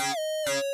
you